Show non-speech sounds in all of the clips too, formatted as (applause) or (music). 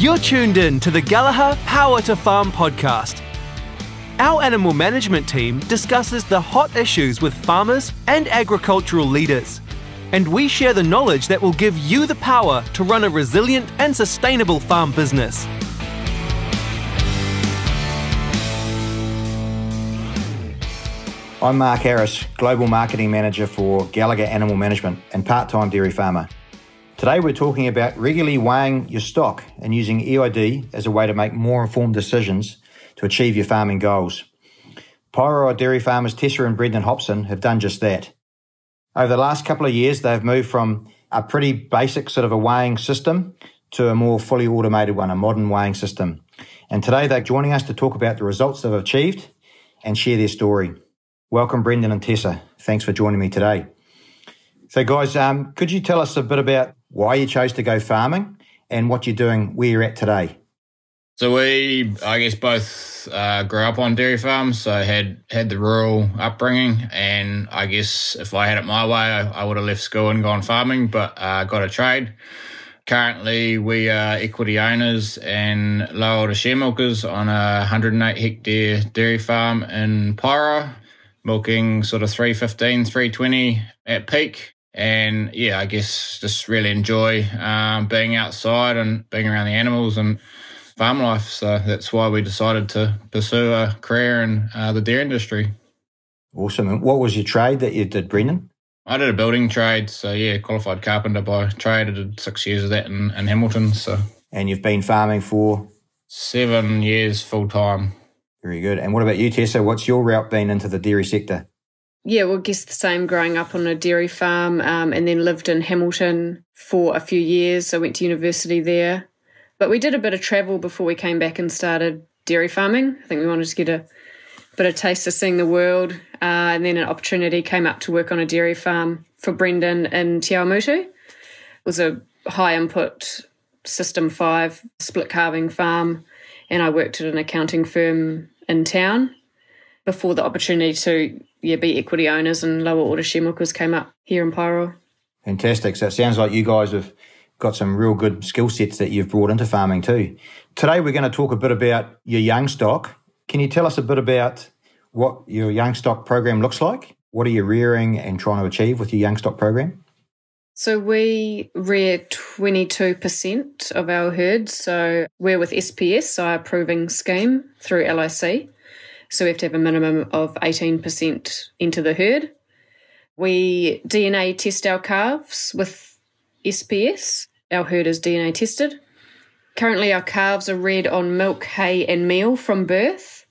You're tuned in to the Gallagher Power to Farm podcast. Our animal management team discusses the hot issues with farmers and agricultural leaders. And we share the knowledge that will give you the power to run a resilient and sustainable farm business. I'm Mark Harris, Global Marketing Manager for Gallagher Animal Management and part time dairy farmer. Today we're talking about regularly weighing your stock and using EID as a way to make more informed decisions to achieve your farming goals. Paeroa dairy farmers Tessa and Brendon Hopson have done just that. Over the last couple of years, they've moved from a pretty basic sort of a weighing system to a more fully automated one, a modern weighing system. And today they're joining us to talk about the results they've achieved and share their story. Welcome, Brendan and Tessa. Thanks for joining me today. So, guys, um, could you tell us a bit about why you chose to go farming and what you're doing where you're at today? So we, I guess, both uh, grew up on dairy farms, so had had the rural upbringing, and I guess if I had it my way, I, I would have left school and gone farming, but uh, got a trade. Currently, we are equity owners and low order share milkers on a 108 hectare dairy farm in Paeroa milking sort of 315, 320 at peak. And yeah, I guess just really enjoy um, being outside and being around the animals and farm life. So that's why we decided to pursue a career in uh, the dairy industry. Awesome. And what was your trade that you did, Brendon? I did a building trade. So yeah, qualified carpenter by trade. I did six years of that in, in Hamilton. So. And you've been farming for? Seven years full time. Very good. And what about you, Tessa? What's your route been into the dairy sector? Yeah, well, I guess the same growing up on a dairy farm um, and then lived in Hamilton for a few years. I went to university there. But we did a bit of travel before we came back and started dairy farming. I think we wanted to get a bit of taste of seeing the world. Uh, and then an opportunity came up to work on a dairy farm for Brendon in Te Awamutu. It was a high input System 5 split calving farm and I worked at an accounting firm in town before the opportunity to yeah be equity owners and lower order share milkers came up here in Paeroa. Fantastic. So it sounds like you guys have got some real good skill sets that you've brought into farming too. Today we're going to talk a bit about your young stock. Can you tell us a bit about what your young stock program looks like? What are you rearing and trying to achieve with your young stock program? So we rear 22% of our herd. So we're with SPS, sire proving scheme through LIC. So we have to have a minimum of 18% into the herd. We DNA test our calves with SPS. Our herd is DNA tested. Currently, our calves are reared on milk, hay, and meal from birth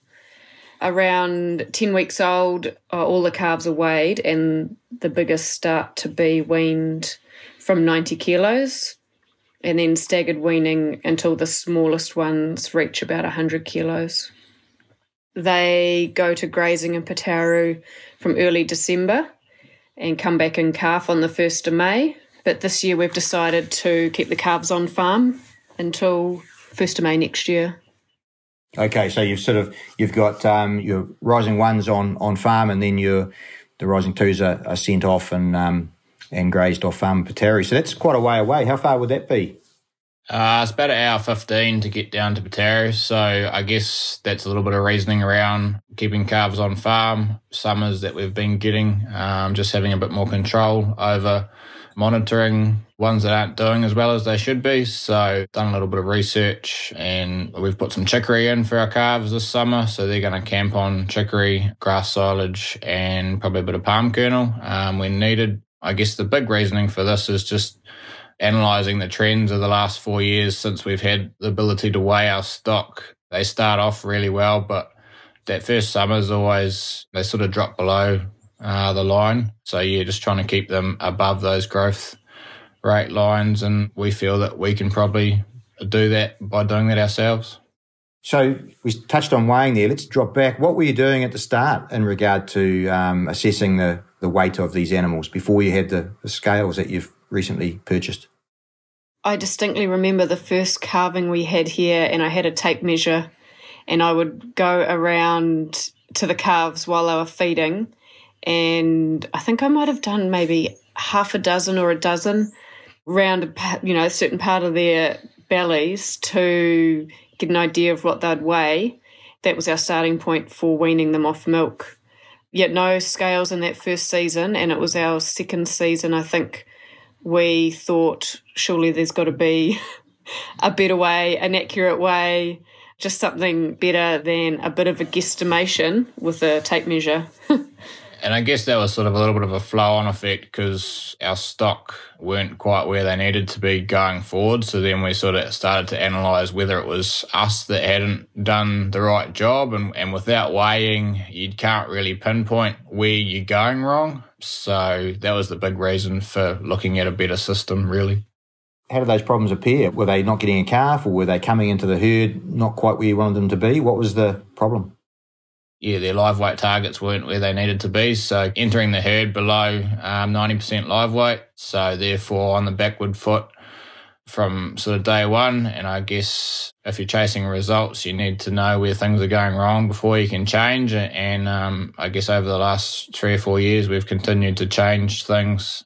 around 10 weeks old, uh, all the calves are weighed, and the biggest start to be weaned from 90 kilos, and then staggered weaning until the smallest ones reach about 100 kilos. They go to grazing in Putaruru from early December and come back in calf on the 1st of May. But this year we've decided to keep the calves on farm until 1st of May next year. Okay, so you've sort of you've got um, your rising ones on on farm, and then your the rising twos are, are sent off and um, and grazed off farm Putaruru. So that's quite a way away. How far would that be? Uh, it's about an hour 15 to get down to Putaruru. So I guess that's a little bit of reasoning around keeping calves on farm, summers that we've been getting, um, just having a bit more control over monitoring ones that aren't doing as well as they should be. So done a little bit of research and we've put some chicory in for our calves this summer. So they're going to camp on chicory, grass silage and probably a bit of palm kernel um, when needed. I guess the big reasoning for this is just analysing the trends of the last four years since we've had the ability to weigh our stock. They start off really well, but that first summer is always, they sort of drop below uh, the line. So you're yeah, just trying to keep them above those growth rate lines, and we feel that we can probably do that by doing that ourselves. So we touched on weighing there. Let's drop back. What were you doing at the start in regard to um, assessing the, the weight of these animals before you had the, the scales that you've recently purchased? I distinctly remember the first calving we had here, and I had a tape measure, and I would go around to the calves while they were feeding, and I think I might have done maybe half a dozen or a dozen round, you know, a certain part of their bellies to get an idea of what they'd weigh. That was our starting point for weaning them off milk. Yet no scales in that first season, and it was our second season. I think we thought surely there's got to be (laughs) a better way, an accurate way, just something better than a bit of a guesstimation with a tape measure. (laughs) And I guess that was sort of a little bit of a flow on effect because our stock weren't quite where they needed to be going forward. So then we sort of started to analyse whether it was us that hadn't done the right job. And, and without weighing, you can't really pinpoint where you're going wrong. So that was the big reason for looking at a better system, really. How did those problems appear? Were they not getting a calf or were they coming into the herd not quite where you wanted them to be? What was the problem? Yeah, their live weight targets weren't where they needed to be. So entering the herd below um, 90% live weight. So therefore on the backward foot from sort of day one. And I guess if you're chasing results, you need to know where things are going wrong before you can change. And um, I guess over the last three or four years, we've continued to change things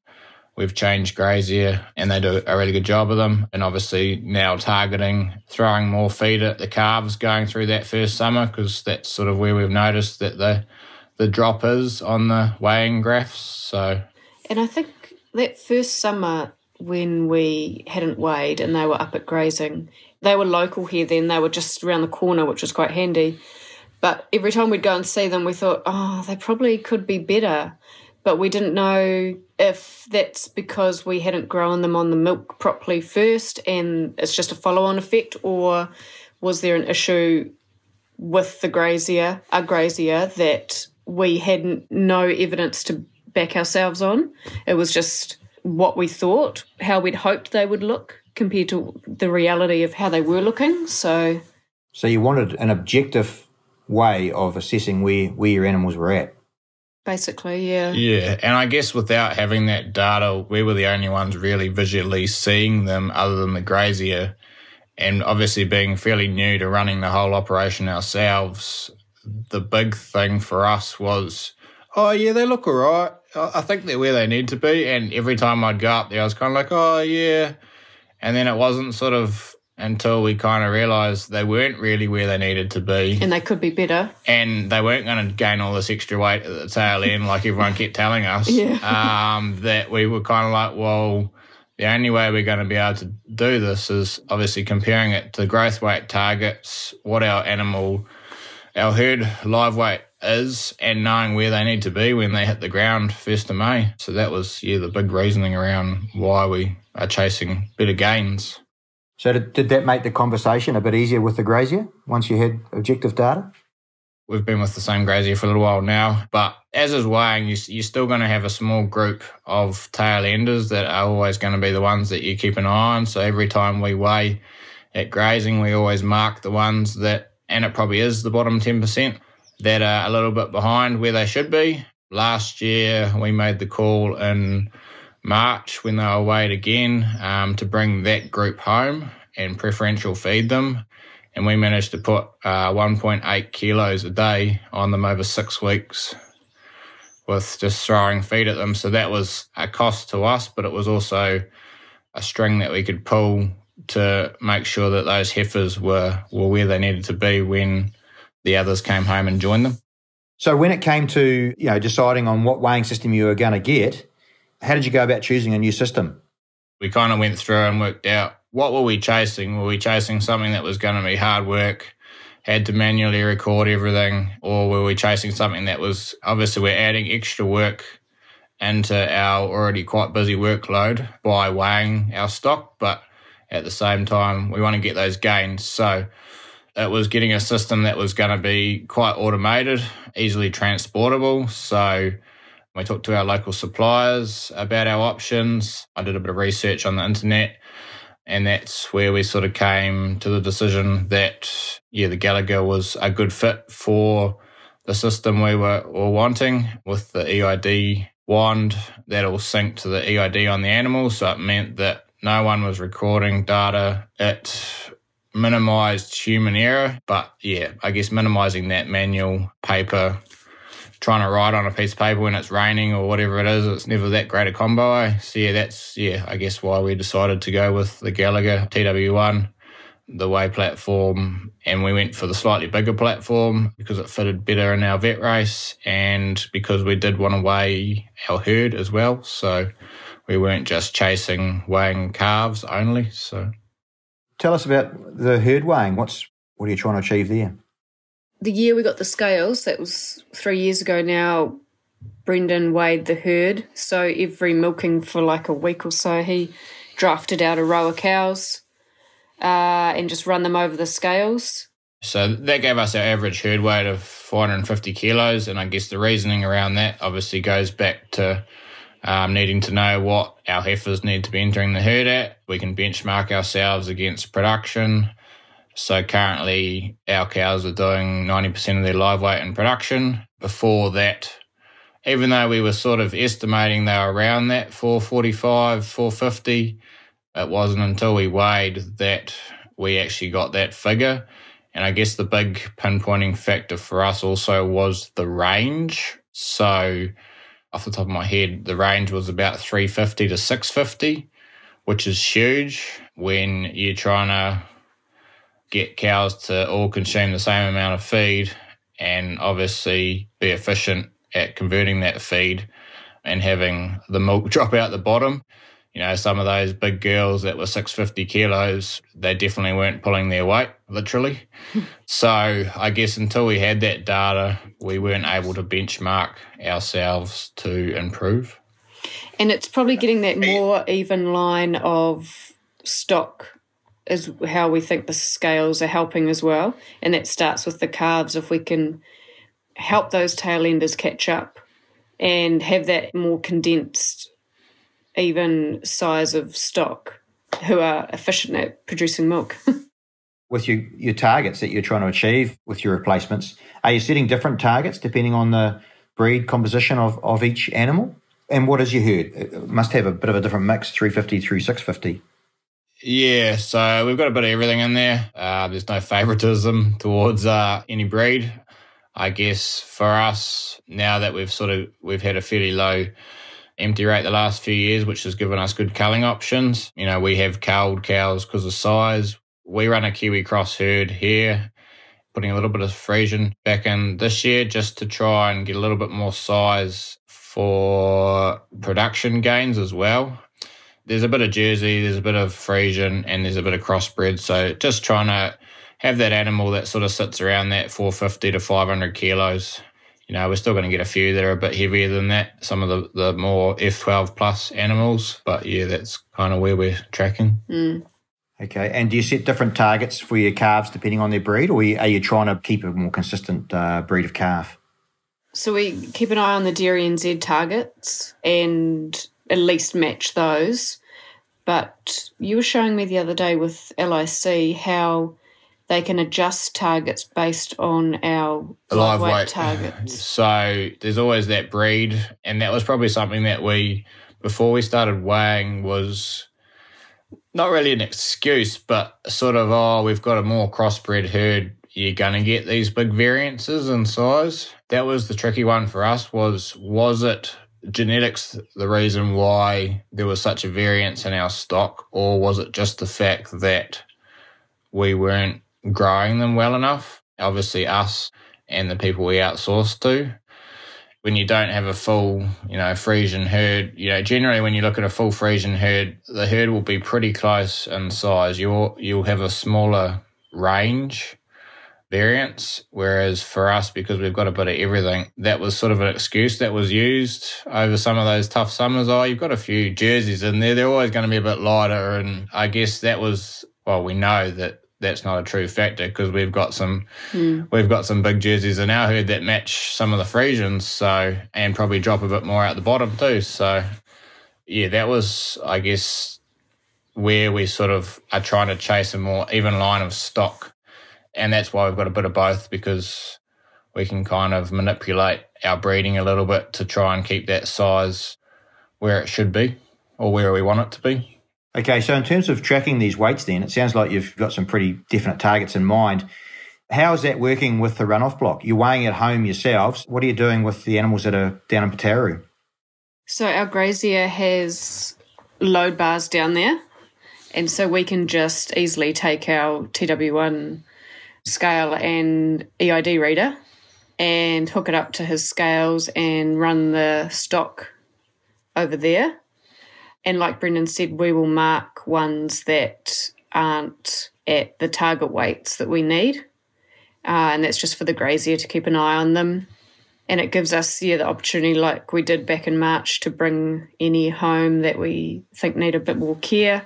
We've changed grazier and they do a really good job of them. And obviously now targeting throwing more feed at the calves going through that first summer because that's sort of where we've noticed that the the drop is on the weighing graphs. So And I think that first summer when we hadn't weighed and they were up at grazing, they were local here then, they were just around the corner, which was quite handy. But every time we'd go and see them, we thought, oh, they probably could be better but we didn't know if that's because we hadn't grown them on the milk properly first and it's just a follow on effect, or was there an issue with the grazier, a grazier that we had no evidence to back ourselves on? It was just what we thought, how we'd hoped they would look compared to the reality of how they were looking. So, so you wanted an objective way of assessing where, where your animals were at basically, yeah. Yeah, and I guess without having that data, we were the only ones really visually seeing them other than the grazier. And obviously, being fairly new to running the whole operation ourselves, the big thing for us was, oh, yeah, they look all right. I think they're where they need to be. And every time I'd go up there, I was kind of like, oh, yeah. And then it wasn't sort of until we kind of realised they weren't really where they needed to be. And they could be better. And they weren't going to gain all this extra weight at the tail end, like everyone kept telling us. (laughs) Yeah. Um, that we were kind of like, well, the only way we're going to be able to do this is obviously comparing it to growth weight targets, what our animal, our herd live weight is, and knowing where they need to be when they hit the ground first of May. So that was, yeah, the big reasoning around why we are chasing better gains. So did, did that make the conversation a bit easier with the grazier once you had objective data? We've been with the same grazier for a little while now, but as is weighing, you, you're still going to have a small group of tail enders that are always going to be the ones that you keep an eye on. So every time we weigh at grazing, we always mark the ones that, and it probably is the bottom 10%, that are a little bit behind where they should be. Last year, we made the call in March when they were weighed again um, to bring that group home and preferential feed them. And we managed to put uh, 1.8 kilos a day on them over six weeks with just throwing feed at them. So that was a cost to us, but it was also a string that we could pull to make sure that those heifers were, were where they needed to be when the others came home and joined them. So when it came to you know deciding on what weighing system you were going to get, how did you go about choosing a new system? We kind of went through and worked out what were we chasing? Were we chasing something that was going to be hard work, had to manually record everything, or were we chasing something that was obviously we're adding extra work into our already quite busy workload by weighing our stock, but at the same time, we want to get those gains. So it was getting a system that was going to be quite automated, easily transportable. So we talked to our local suppliers about our options. I did a bit of research on the internet, and that's where we sort of came to the decision that, yeah, the Gallagher was a good fit for the system we were, were wanting with the EID wand that'll sync to the EID on the animal. So it meant that no one was recording data. It minimized human error, but yeah, I guess minimizing that manual paper trying to write on a piece of paper when it's raining or whatever it is, it's never that great a combo. So yeah, that's yeah, I guess why we decided to go with the Gallagher TW1 the weigh platform and we went for the slightly bigger platform because it fitted better in our vet race and because we did want to weigh our herd as well. So we weren't just chasing weighing calves only. So tell us about the herd weighing. What's what are you trying to achieve there? The year we got the scales, that was three years ago now, Brendon weighed the herd. So every milking for like a week or so, he drafted out a row of cows uh, and just run them over the scales. So that gave us our average herd weight of 450 kilos. And I guess the reasoning around that obviously goes back to um, needing to know what our heifers need to be entering the herd at. We can benchmark ourselves against production. So currently, our cows are doing 90% of their live weight in production. Before that, even though we were sort of estimating they were around that 445, 450, it wasn't until we weighed that we actually got that figure. And I guess the big pinpointing factor for us also was the range. So, off the top of my head, the range was about 350 to 650, which is huge when you're trying to get cows to all consume the same amount of feed and obviously be efficient at converting that feed and having the milk (laughs) drop out the bottom. You know, some of those big girls that were 650 kilos, they definitely weren't pulling their weight, literally. (laughs) so I guess until we had that data, we weren't able to benchmark ourselves to improve. And it's probably getting that more even line of stock is how we think the scales are helping as well. And that starts with the calves. If we can help those tail enders catch up and have that more condensed, even size of stock who are efficient at producing milk. (laughs) with your, your targets that you're trying to achieve with your replacements, are you setting different targets depending on the breed composition of, of each animal? And what is your herd? It must have a bit of a different mix, 350 through 650. Yeah, so we've got a bit of everything in there. Uh, there's no favoritism towards uh, any breed. I guess for us now that we've sort of we've had a fairly low empty rate the last few years, which has given us good culling options. You know, we have culled cows because of size. We run a Kiwi cross herd here, putting a little bit of Friesian back in this year just to try and get a little bit more size for production gains as well. There's a bit of Jersey, there's a bit of Friesian, and there's a bit of crossbred. So just trying to have that animal that sort of sits around that 450 to 500 kilos. You know, we're still going to get a few that are a bit heavier than that, some of the, the more F12 plus animals. But yeah, that's kind of where we're tracking. Mm. Okay. And do you set different targets for your calves depending on their breed, or are you trying to keep a more consistent uh, breed of calf? So we keep an eye on the Dairy NZ targets and at least match those. But you were showing me the other day with LIC how they can adjust targets based on our live, weight, weight targets. (sighs) So there's always that breed, and that was probably something that we before we started weighing was not really an excuse, but sort of oh we've got a more crossbred herd. You're gonna get these big variances in size. That was the tricky one for us. Was was it genetics the reason why there was such a variance in our stock, or was it just the fact that we weren't growing them well enough. Obviously, us and the people we outsourced to. When you don't have a full, you know, Friesian herd, you know, generally when you look at a full Friesian herd, the herd will be pretty close in size. You'll you'll have a smaller range variance. Whereas for us, because we've got a bit of everything, that was sort of an excuse that was used over some of those tough summers. Oh, you've got a few jerseys in there. They're always going to be a bit lighter. And I guess that was, well, we know that that's not a true factor because we've got some mm. we've got some big jerseys in our herd that match some of the Friesians, so and probably drop a bit more out the bottom too. So yeah, that was I guess where we sort of are trying to chase a more even line of stock. And that's why we've got a bit of both because we can kind of manipulate our breeding a little bit to try and keep that size where it should be or where we want it to be. Okay, so in terms of tracking these weights, then it sounds like you've got some pretty definite targets in mind. How is that working with the runoff block? You're weighing at home yourselves. What are you doing with the animals that are down in Putaruru? So our grazier has load bars down there, And so we can just easily take our TW1 scale and EID reader and hook it up to his scales and run the stock over there. And like Brendon said, we will mark ones that aren't at the target weights that we need. Uh, and that's just for the grazier to keep an eye on them. And it gives us yeah, the opportunity, like we did back in March, to bring any home that we think need a bit more care.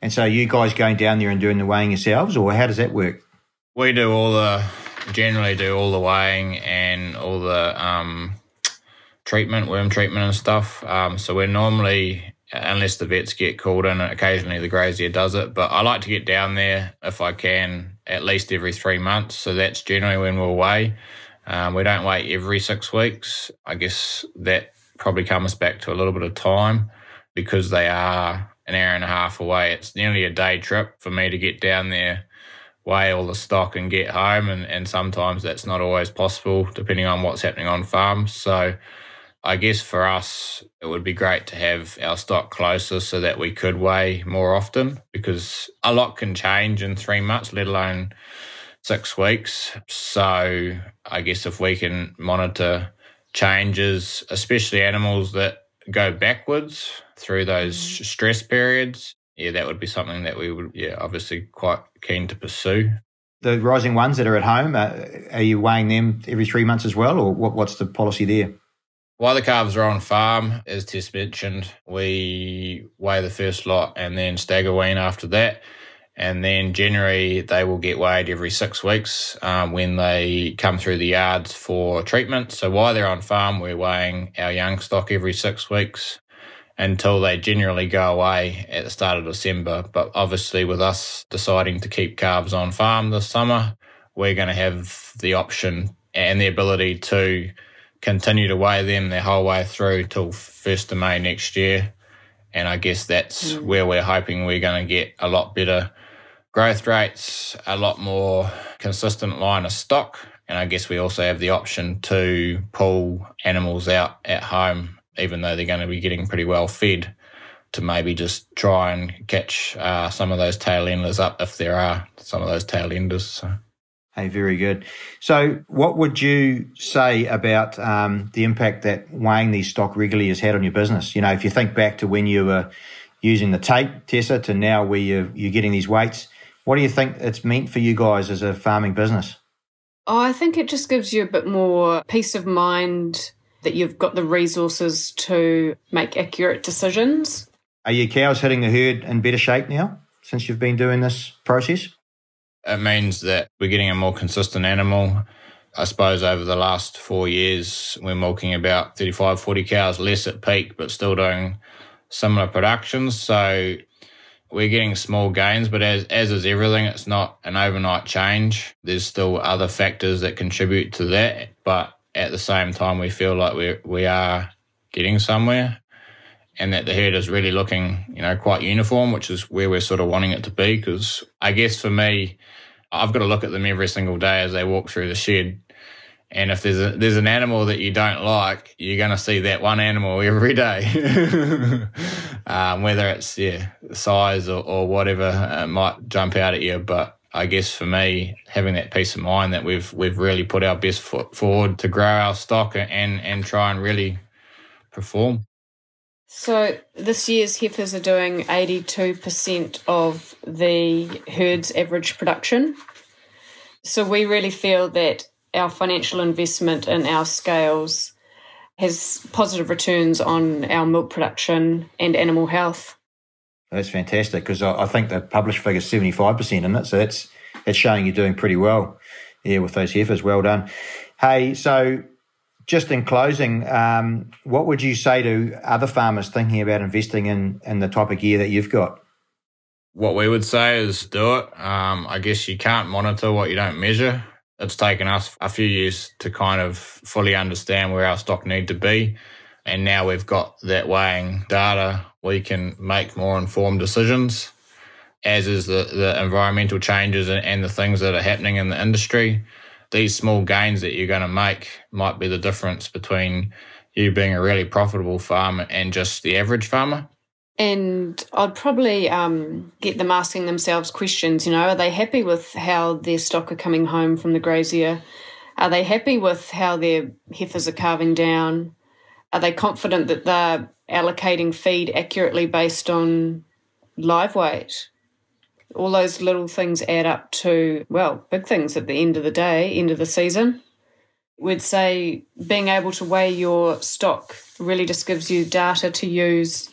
And so, you guys going down there and doing the weighing yourselves, or how does that work? We do all the generally do all the weighing and all the um, treatment, worm treatment and stuff. Um, so we're normally, unless the vets get called in, occasionally the grazier does it. But I like to get down there if I can at least every three months. So that's generally when we'll weigh. Um, we don't weigh every six weeks. I guess that probably comes back to a little bit of time because they are an hour and a half away. It's nearly a day trip for me to get down there weigh all the stock and get home. And, and sometimes that's not always possible depending on what's happening on farms. So I guess for us, it would be great to have our stock closer so that we could weigh more often because a lot can change in three months, let alone six weeks. So I guess if we can monitor changes, especially animals that go backwards through those mm-hmm. stress periods, yeah, that would be something that we would, yeah, obviously quite keen to pursue. The rising ones that are at home, uh, are you weighing them every three months as well, or what, what's the policy there? While the calves are on farm, as Tess mentioned, we weigh the first lot and then stagger wean after that. And then generally they will get weighed every six weeks um, when they come through the yards for treatment. So while they're on farm, we're weighing our young stock every six weeks until they generally go away at the start of December. But obviously, with us deciding to keep calves on farm this summer, we're going to have the option and the ability to continue to weigh them their whole way through till 1st of May next year. And I guess that's mm. where we're hoping we're going to get a lot better growth rates, a lot more consistent line of stock. And I guess we also have the option to pull animals out at home even though they're going to be getting pretty well fed, to maybe just try and catch uh, some of those tail enders up if there are some of those tail enders. So. Hey, very good. So, what would you say about um, the impact that weighing these stock regularly has had on your business? You know, if you think back to when you were using the tape, Tessa, to now where you're, you're getting these weights, what do you think it's meant for you guys as a farming business? Oh, I think it just gives you a bit more peace of mind that you've got the resources to make accurate decisions. Are your cows hitting the herd in better shape now since you've been doing this process? It means that we're getting a more consistent animal. I suppose over the last four years, we're milking about 35, 40 cows less at peak, but still doing similar productions. So we're getting small gains, but as, as is everything, it's not an overnight change. There's still other factors that contribute to that, but at the same time, we feel like we we are getting somewhere, and that the herd is really looking, you know, quite uniform, which is where we're sort of wanting it to be. Because I guess for me, I've got to look at them every single day as they walk through the shed. And if there's a, there's an animal that you don't like, you're going to see that one animal (laughs) every day, (laughs) um, whether it's yeah size or, or whatever uh, might jump out at you. But I guess for me, having that peace of mind that we've we've really put our best foot forward to grow our stock and and try and really perform. So this year's heifers are doing 82% of the herd's average production. So we really feel that our financial investment in our scales has positive returns on our milk production and animal health. That's fantastic because I, I, think the published figure is 75% in it. So that's, that's showing you're doing pretty well. Yeah, with those heifers. Well done. Hey, so just in closing, um, what would you say to other farmers thinking about investing in, in the type of gear that you've got? What we would say is do it. Um, I guess you can't monitor what you don't measure. It's taken us a few years to kind of fully understand where our stock need to be. And now we've got that weighing data we can make more informed decisions, as is the, the environmental changes and, and the things that are happening in the industry. These small gains that you're going to make might be the difference between you being a really profitable farmer and just the average farmer. And I'd probably um, get them asking themselves questions. You know, are they happy with how their stock are coming home from the grazier? Are they happy with how their heifers are calving down? Are they confident that they're allocating feed accurately based on live weight? All those little things add up to, well, big things at the end of the day, end of the season. We'd say being able to weigh your stock really just gives you data to use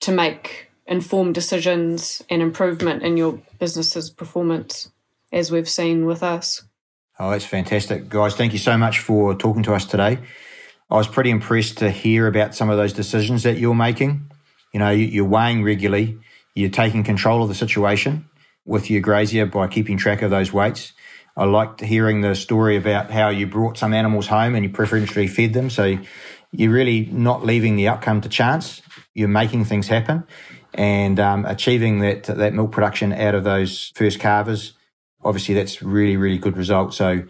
to make informed decisions and improvement in your business's performance, as we've seen with us. Oh, that's fantastic. Guys, thank you so much for talking to us today. I was pretty impressed to hear about some of those decisions that you're making. You know, you're weighing regularly, you're taking control of the situation with your grazier by keeping track of those weights. I liked hearing the story about how you brought some animals home and you preferentially fed them. So you're really not leaving the outcome to chance you're making things happen and um, achieving that that milk production out of those first calvers. Obviously, that's really really good result. So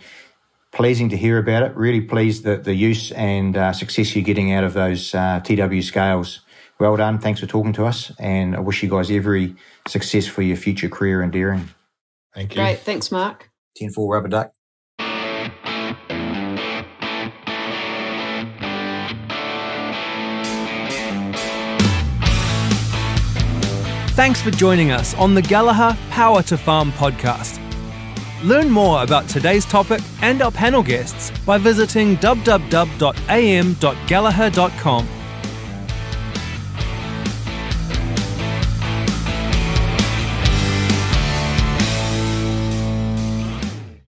pleasing to hear about it. Really pleased that the use and uh, success you're getting out of those uh, TW scales. Well done. Thanks for talking to us, and I wish you guys every success for your future career in dairying. Thank you. Great. Thanks, Mark. 10 4 rubber duck. Thanks for joining us on the Gallagher Power to Farm podcast. Learn more about today's topic and our panel guests by visiting www.am.gallagher.com